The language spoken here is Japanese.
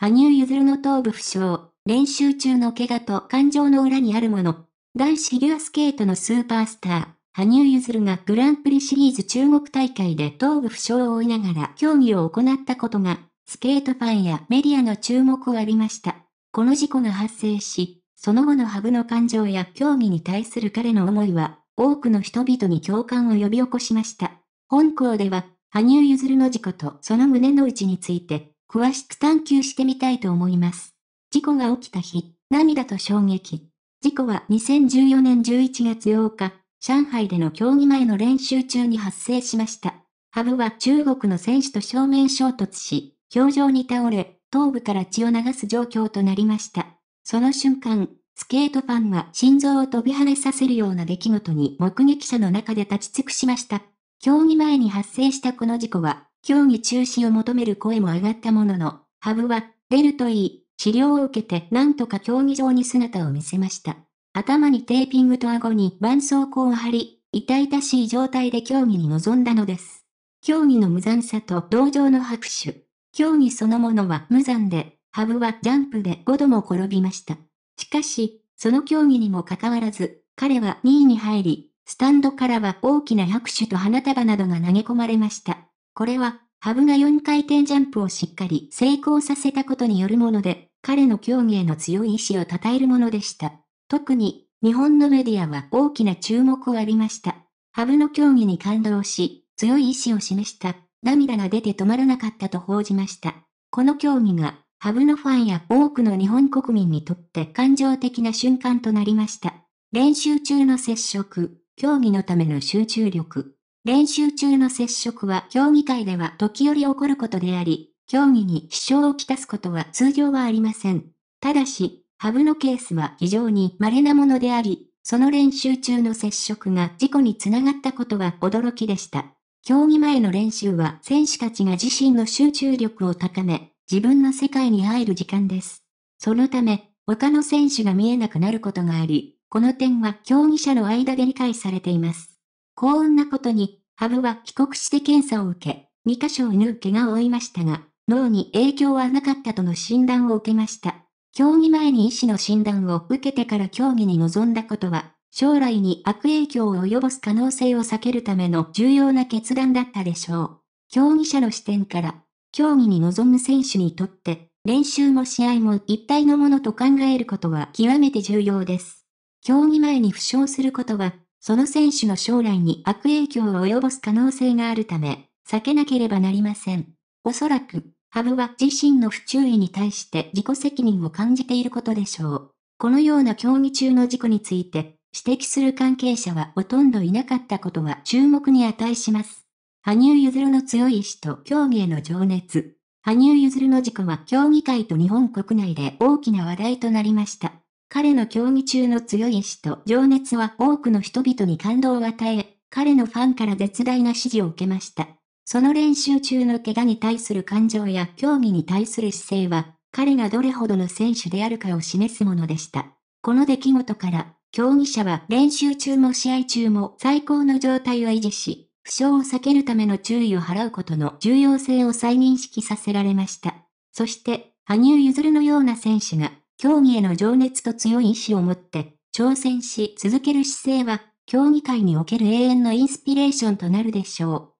羽生結弦の頭部負傷、練習中の怪我と感情の裏にあるもの。男子フィギュアスケートのスーパースター、羽生結弦がグランプリシリーズ中国大会で頭部負傷を負いながら競技を行ったことが、スケートファンやメディアの注目を浴びました。この事故が発生し、その後のハブの感情や競技に対する彼の思いは、多くの人々に共感を呼び起こしました。本校では、羽生結弦の事故とその胸の内について、詳しく探求してみたいと思います。事故が起きた日、涙と衝撃。事故は2014年11月8日、上海での競技前の練習中に発生しました。ハブは中国の選手と正面衝突し、表情に倒れ、頭部から血を流す状況となりました。その瞬間、スケートファンは心臓を飛び跳ねさせるような出来事に目撃者の中で立ち尽くしました。競技前に発生したこの事故は、競技中止を求める声も上がったものの、ハブは、出るといい、治療を受けてなんとか競技場に姿を見せました。頭にテーピングと顎に絆創膏を貼り、痛々しい状態で競技に臨んだのです。競技の無残さと同情の拍手。競技そのものは無残で、ハブはジャンプで5度も転びました。しかし、その競技にもかかわらず、彼は2位に入り、スタンドからは大きな拍手と花束などが投げ込まれました。これは、ハブが4回転ジャンプをしっかり成功させたことによるもので、彼の競技への強い意志を称えるものでした。特に、日本のメディアは大きな注目を浴びました。ハブの競技に感動し、強い意志を示した、涙が出て止まらなかったと報じました。この競技がハブのファンや多くの日本国民にとって感情的な瞬間となりました。練習中の接触、競技のための集中力。練習中の接触は競技会では時折起こることであり、競技に支障をきたすことは通常はありません。ただし、ハブのケースは非常に稀なものであり、その練習中の接触が事故につながったことは驚きでした。競技前の練習は選手たちが自身の集中力を高め、自分の世界に入る時間です。そのため、他の選手が見えなくなることがあり、この点は競技者の間で理解されています。幸運なことに、ハブは帰国して検査を受け、2箇所を縫う怪我を負いましたが、脳に影響はなかったとの診断を受けました。競技前に医師の診断を受けてから競技に臨んだことは、将来に悪影響を及ぼす可能性を避けるための重要な決断だったでしょう。競技者の視点から、競技に臨む選手にとって、練習も試合も一体のものと考えることは極めて重要です。競技前に負傷することは、その選手の将来に悪影響を及ぼす可能性があるため、避けなければなりません。おそらく、ハブは自身の不注意に対して自己責任を感じていることでしょう。このような競技中の事故について、指摘する関係者はほとんどいなかったことは注目に値します。羽生結弦の強い意志と競技への情熱。羽生結弦の事故は競技界と日本国内で大きな話題となりました。彼の競技中の強い意志と情熱は多くの人々に感動を与え、彼のファンから絶大な支持を受けました。その練習中の怪我に対する感情や競技に対する姿勢は、彼がどれほどの選手であるかを示すものでした。この出来事から、競技者は練習中も試合中も最高の状態を維持し、負傷を避けるための注意を払うことの重要性を再認識させられました。そして、羽生結弦のような選手が、競技への情熱と強い意志を持って、挑戦し続ける姿勢は、競技界における永遠のインスピレーションとなるでしょう。